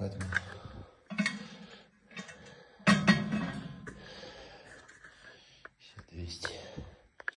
Поэтому... Все 200.